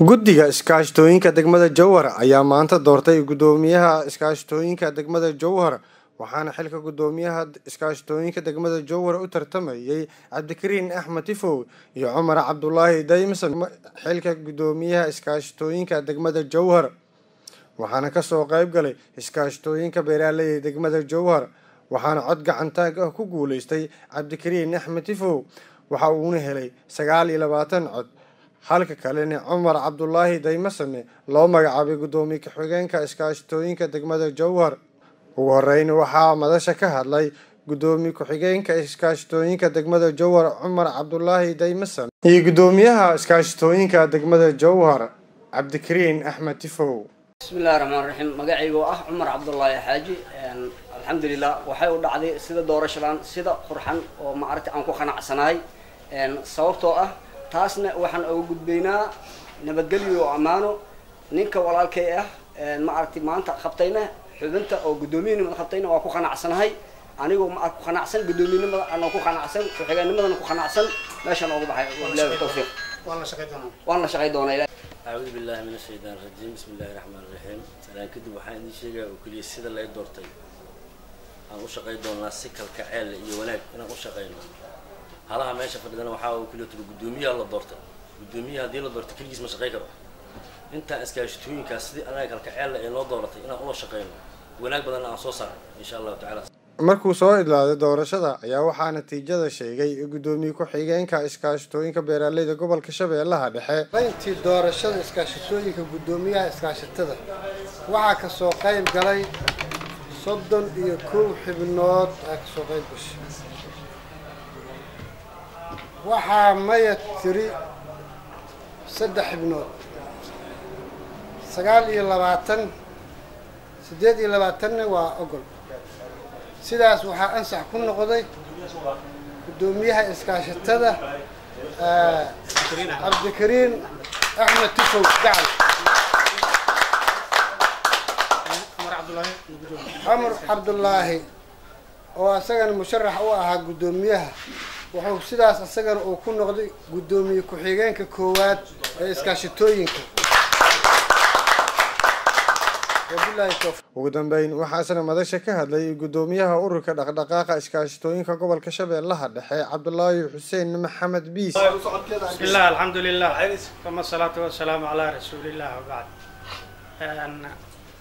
guddiga iskaashatooyinka degmada jowhar ayaa maanta doortay guddoomiyaha iskaashatooyinka degmada jowhar waxaana xilka guddoomiyaha iskaashatooyinka degmada jowhar u tartamayay cabdikariin axmed tifow iyo cumar cabdulaahi daymson xilka guddoomiyaha iskaashatooyinka degmada jowhar waxaana ka soo qayb galay iskaashatooyinka beeraaleyda degmada jowhar waxaana cod gacantaag ah ku guuleystay cabdikariin axmed tifow. Waxa uuna helay sagaal iyo labaatan cod halka kalena cumar cabdulaahi daymasame loo magacaabay guddoomiye ku-xigeenka iskaashatooyinka degmada jowhar ugu horeyn waxaa madasha ka hadlay guddoomiye ku-xigeenka iskaashatooyinka degmada jowhar cumar cabdulaahi daymasame iyo guddoomiyaha iskaashatooyinka degmada jowhar cabdikariin axmed tifow. Bismillahi raxmaan raxiim magacaygoo ah cumar cabdullaahi xaaji. Alxamdulilah waxay u dhacday sida doorashadan sida qurxan oo maaragta aan ku qanacsanahay sababtoo ah taasna waxaan uga gudbaynaa nabadgelyo oo ammaano. Ninka walaalkay ah maaragtay maanta qabtayna xubinta oo guddoomiyanimada qabtayna waa ku qanacsanahay anigoo ma ku qanacsan guddoomiyanimada anoo ku qanacsan ku-xigeennimadana ku qanacsan. Meeshaan ooga baxay. Wabilahi tawfiiq. Waan la shaqay doonaa. Acuudu billahi min ashaytaan rajiim. Bismi illahi raxmaan raxiim salaan kadib waxaan idiin sheegaya oo keliya sida lay doortay. Aan u shaqay doonaa si kalkaceel iyo wanaag inaan u shaqayno halaha meesha fadhidana waxaa tiro guddoomiyaha la doortay guddoomiyaha haddii la doortay keligiis ma shaqay karo. Intaan iskaashatooyinkaas sidii anaga kalkaceella ee noo dooratay inaan ula shaqayno wanaag badanna aan soo saarno insha allahu tacala markuu soo idlaaday doorashada ayaa waxaa natiijada sheegay guddoomiye ku-xigeenka iskaashatooyinka beeraaleyda gobolka shabeellaha dhexe. Intii doorashada iskaashatooyinka guddoomiyaha iskaashatada waxaa ka soo qayb galay soddon iyo kow xibnood aa ka soo qayb gashay waxaa maya tiri saddex xibnood sagaal iyo labaatan siddeed iyo labaatanna waa ogol. Sidaas waxaa ansax ku noqday guddoomiyaha iskaashatada cabdikariin axmed. Tifow gacal. Cumar cabdulaahi oo isagana musharax u ahaa guddoomiyaha wuxuu sidaas isagana uu ku noqday guddoomiye ku-xigeenka koowaad ee iskaashatooyinka. Ugu dambeyn waxaa isna madasha ka hadlay guddoomiyaha ururka dhaqdhaqaaqa iskaashatooyinka gobolka shabeellaha dhexe cabdulaahi xuseen maxamed biis. Bismillah alxamdulilah uma asalaatu wasalaamu calaa rasuulillah wabacd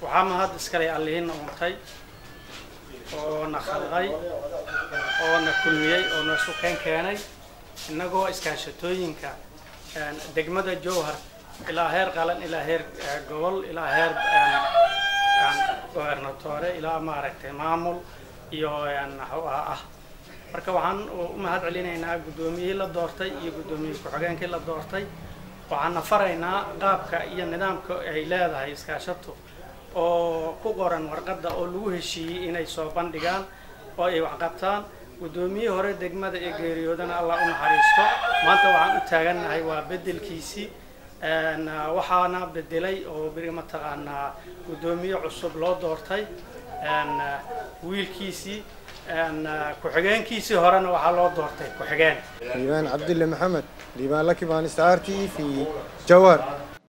waxaa mahad iskalay allihiina untay oo na khalqay oo na kulmiyey oo na sukeen keenay. Innagoo iskaashatooyinka degmada jowhar ilaa heer qalan ilaa heer gobol ilaa heer gobernatoore ilaa maaragtay maamul iyo waxuaha ah. Marka waxaan u mahad celinaynaa guddoomiyihii la doortay iyo guddoomiye ku-xigeenkii la doortay. Waxaana faraynaa qaabka iyo nidaamka ay leedahay iskaashato oo ku qoran warqadda oo lagu heshiiyey inay soo bandhigaan oo ay waxqabtaan. Guddoomiyihii hore degmada ee geeriyoodana allah u naxariisto. Maanta waxaan u taagannahay waa beddelkiisii waxaana bedelay oo beri mataqaanaa guddoomiye cusub loo doortay. Wiilkiisii ku-xigeenkiisii horena waxaa loo doortay ku-xigeen. Liibaan cabdille maxamed liibaan lakibaan star t v jawar